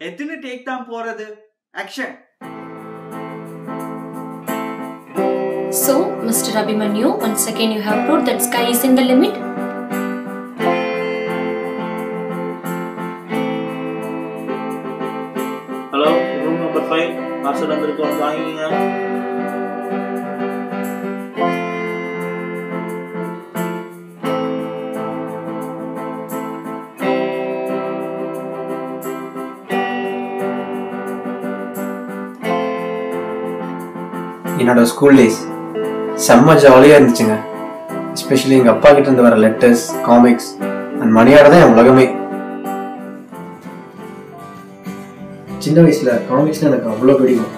எத்தனை டேக் தான் போறது action So, Mr. Abhimanyu, once again you have proved that sky is in the limit. Hello room number five parcel வந்திருக்கு வந்து வாங்கிங்க என்னோட ஸ்கூல் டேஸ் செம்ம ஜாலியாக இருந்துச்சுங்க. எஸ்பெஷலி எங்கள் அப்பா கிட்ட இருந்து வர லெட்டர்ஸ் காமிக்ஸ் அண்ட் மணியோட தான் என் உலகமே. சின்ன வயசில் காமிக்ஸ்னால் எனக்கு அவ்வளோ பிடிக்கும்.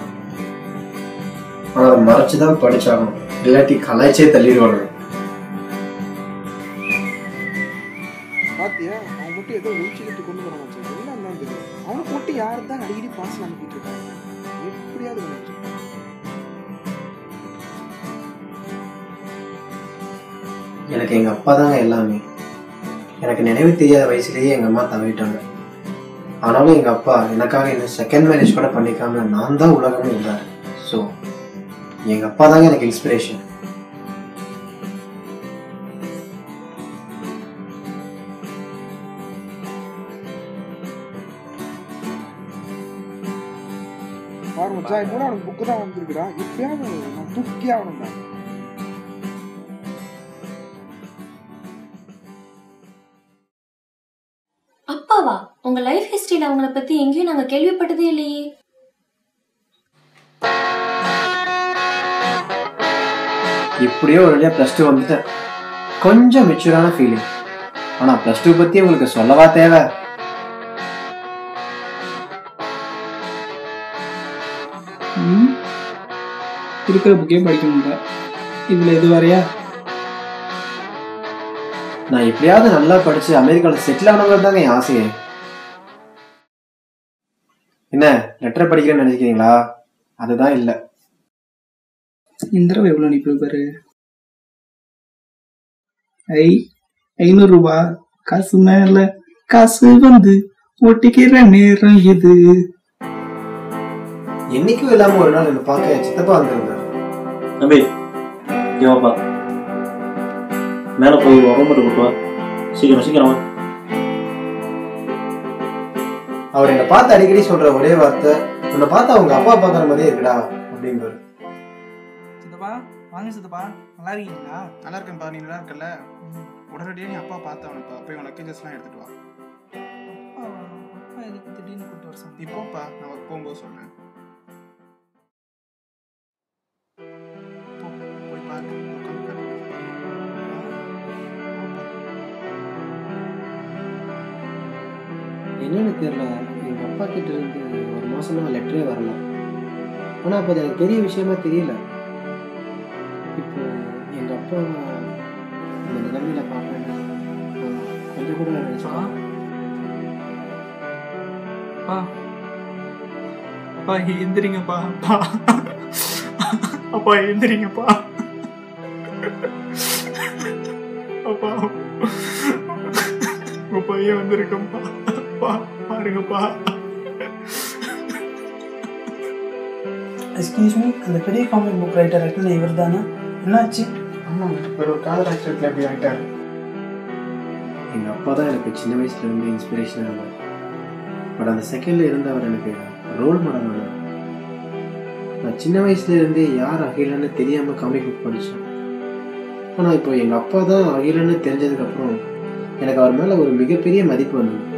ஆனால் அதை மறைச்சு தான் படித்தாகணும் இல்லாட்டி கலாய்ச்சே தள்ளிடுவாங்க. பாத்தியா? அவன் மட்டும் ஏதோ ஒழிச்சுக்கிட்டு கொண்டு வர மாட்டான் என்ன தான் தெரியும் யார் தான் அடிக்கடி பார்சல் அனுப்பிட்டு இருக்காங்க எப்படியாவது பண்ணிட்டு எனக்கு எங்கள் அப்பா தாங்க எல்லாமே. எனக்கு நினைவு தெரியாத வயசுலேயே எங்கள் அம்மா தவிட்டாங்க ஆனாலும் எங்கள் அப்பா எனக்காக இன்னும் செகண்ட் மேரேஜ் கூட பண்ணிக்காம நான் தான் உலகமே இருந்தார். ஸோ எங்கள் அப்பா தாங்க எனக்கு இன்ஸ்பிரேஷன் பாரு மச்சான் என்னோட அவனுக்கு புக்கு தான் வந்திருக்குடா. எப்படியாவது நான் தூக்கி ஆகணும் அப்பாவா? உங்க லைஃப் ஹிஸ்டரியில அவங்கள பத்தி எங்கேயும் நாங்க கேள்விப்பட்டதே இல்லையே. இப்படியோ ஒரு வழியாக ப்ளஸ் டூ வந்துட்டேன். கொஞ்சம் மெச்சூரான ஃபீலிங் ஆனால் ப்ளஸ் டூ பற்றி உங்களுக்கு சொல்லவா தேவை? இருக்கிற புக்கே படிக்க முடியல இதில் இது வரையா? நான் எப்படியாவது நல்லா படிச்சு அமெரிக்காவில் செட்டில் ஆனவங்க தாங்க என் ஆசையே. என்ன லெட்டர் படிக்கிறேன்னு நினைக்கிறீங்களா? அதுதான் இல்லை. இந்த தடவை எவ்வளோ அனுப்பி பாரு ஐ ஐநூறுரூபா காசு மேல காசு வந்து ஒட்டிக்கிற நேரம் இது. என்னைக்கும் இல்லாமல் ஒரு நாள் என்னை பார்க்க சித்தப்பா வந்திருந்தார். தம்பி மேலே போய் உரம் போட்டு கொடுத்து வா சீக்கிரம் சீக்கிரம் வா. அவர் என்னை பார்த்து அடிக்கடி சொல்ற ஒரே வார்த்தை உன்னை பார்த்து அவங்க அப்பா பார்க்குற மாதிரியே இருக்குடா அப்படின்றாரு சித்தப்பா வாங்க சித்தப்பா. நல்லா இருக்கீங்களா? நல்லா இருக்கேன்ப்பா. நீ நல்லா இருக்கல உடனடியாக நீ அப்பா பார்த்து அவனுப்பா போய் உன் லக்கேஜஸ்லாம் எடுத்துட்டு வா. அப்பா எதுக்கு திடீர்னு கூட்டு வர இப்போப்பா நான் ஒர்க் போகும்போது சொன்னேன் என்னன்னு தெரியல. எங்க அப்பா கிட்ட இருந்து ஒரு மாதமாக லெட்டரே வரல. ஆனா அப்போ அது எனக்கு பெரிய விஷயமா தெரியல. இப்போ எங்க அப்பா இந்த நிலைமையில் பார்ப்பேன் கொஞ்சம் கூட நினைச்சா அப்பா அப்பா எந்திரிங்கப்பா. அப்பா அப்பா எந்திரிங்கப்பா. அப்பா. உங்க பையன் வந்திருக்கப்பா அப்பா பாருங்கப்பா. எக்ஸ்கியூஸ் மீ அந்த பெரிய காமிக் புக் ரைட்டர் இருக்குல்ல இவர் தானே? என்னாச்சு? ஆமாம் இவர் ஒரு காதல் ஆக்சிடென்ட்ல எப்படி ஆகிட்டாரு எங்க அப்பா தான் எனக்கு சின்ன வயசுல இருந்து இன்ஸ்பிரேஷனாக இருந்தார். பட் அந்த செகண்ட்ல இருந்து அவர் எனக்கு ரோல் மாடல் ஆனார். நான் சின்ன வயசுல இருந்தே யார் அகிலன்னு தெரியாம காமிக் புக் படித்தேன் ஆனால் இப்போ எங்க அப்பா தான் அகிலன்னு தெரிஞ்சதுக்கு அப்புறம் எனக்கு அவர் மேல ஒரு மிகப்பெரிய மதிப்பு வந்தது.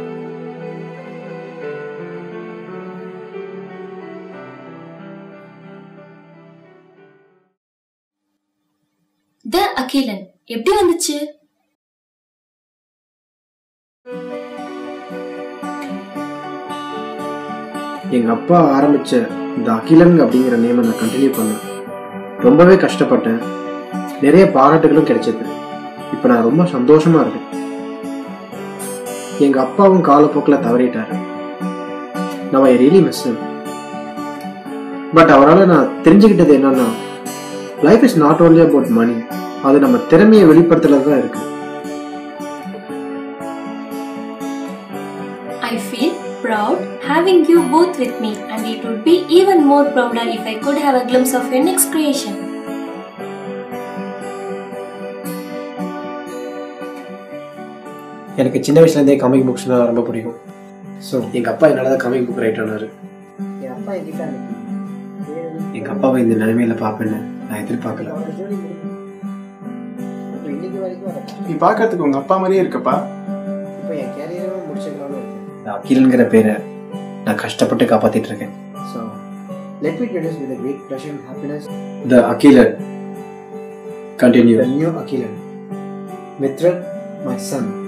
த அகிலன். எப்படி வந்துச்சு? எங்க அப்பா ஆரம்பிச்ச இந்த அகிலன் அப்படிங்கிற நேமை நான் கண்டினியூ பண்ணேன். ரொம்பவே கஷ்டப்பட்டேன். நிறைய பாராட்டுகளும் கிடைச்சது. இப்போ நான் ரொம்ப சந்தோஷமா இருக்கேன். எங்க அப்பாவும் காலப்போக்கில் தவறிட்டாரு. நான் ஐ ரியலி மிஸ் பட் அவரால் நான் தெரிஞ்சுக்கிட்டது என்னன்னா life is not only about money அது நம்ம திறமையை வெளிப்படுத்துறது தான் இருக்கு. I feel proud having you both with me, and it would be even more prouder if I could have a glimpse of your next creation. எனக்கு சின்ன வயசுலேருந்தே comic புக்ஸ்னால் ரொம்ப பிடிக்கும். ஸோ எங்கள் அப்பா என்னால் தான் காமிக் புக் ரைட் ஆனார். எங்கள் அப்பாவை இந்த நிலைமையில பார்ப்பேன்னு. நான் எதிர்பார்க்கல. நீ பார்க்கறதுக்கு உங்க அப்பா மாதிரியே இருக்கப்பா. இப்போ என் கேரியரவே இருக்கேன் இந்த அகிலங்கிற பேரை நான் கஷ்டப்பட்டு காப்பாற்றிட்டு இருக்கேன். So let me with a great pleasure and happiness the Akilan continue the new Akilan. Mithran, my son.